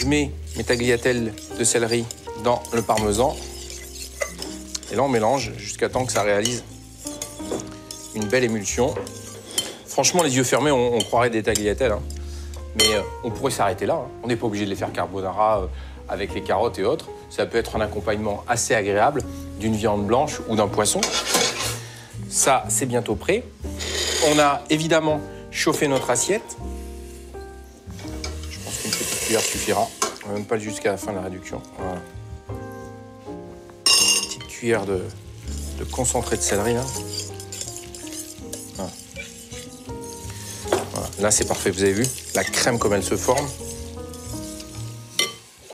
Je mets mes tagliatelles de céleri dans le parmesan. Et là, on mélange jusqu'à temps que ça réalise une belle émulsion. Franchement, les yeux fermés, on, croirait des tagliatelles. hein. Mais euh, on pourrait s'arrêter là. hein. On n'est pas obligé de les faire carbonara euh, avec les carottes et autres. Ça peut être un accompagnement assez agréable d'une viande blanche ou d'un poisson. Ça, c'est bientôt prêt. On a évidemment chauffé notre assiette. Je pense qu'une suffira. On même pas jusqu'à la fin de la réduction. Voilà. Petite cuillère de, de concentré de céleri. Là, c'est parfait. Vous avez vu la crème comme elle se forme.